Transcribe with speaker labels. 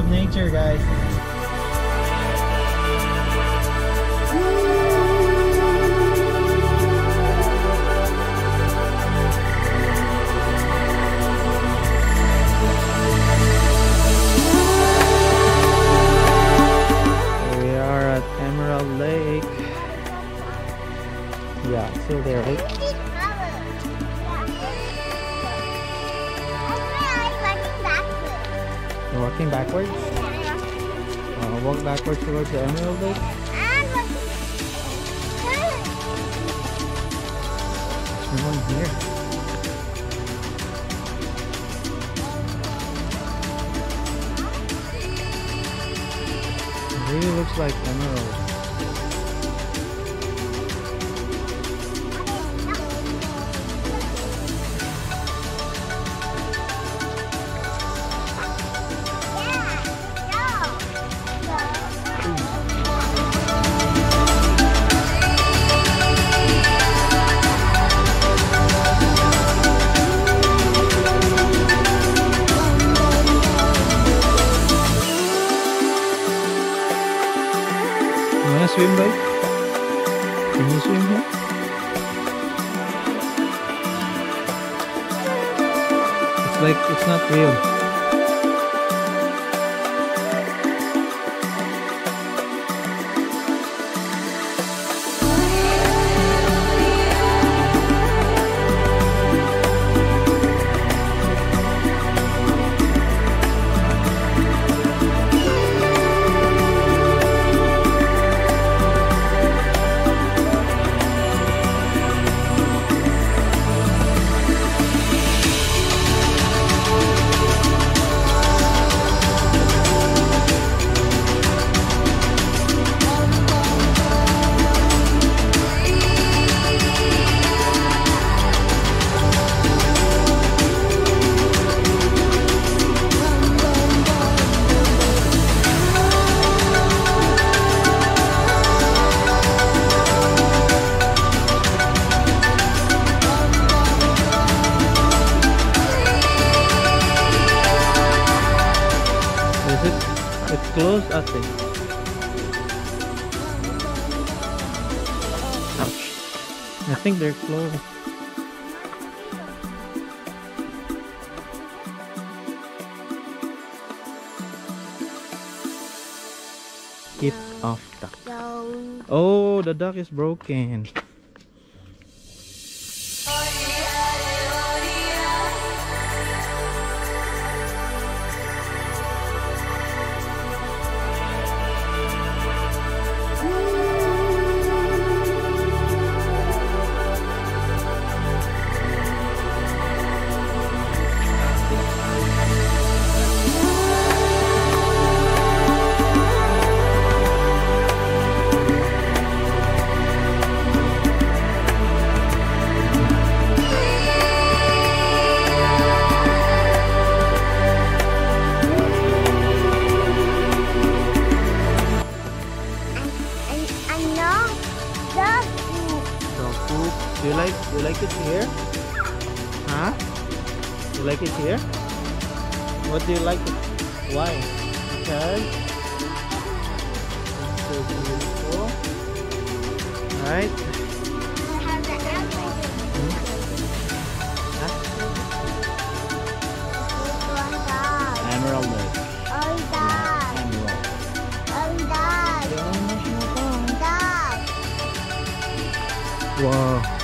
Speaker 1: love nature, guys. We are at Emerald Lake. Yeah, still there, right? Walking backwards? Uh, walk backwards towards the Emerald Lake. There's one here. It really looks like emerald. You wanna swim, bud? Can you swim here? It's like it's not real. It's closed, I think. Ouch. I think they're closed. Hit off duck. Oh, the duck is broken. Huh? You like it here? What do you like it? Why? Because it's so beautiful. Right? Hmm? Emerald Lake. Emerald. Wow.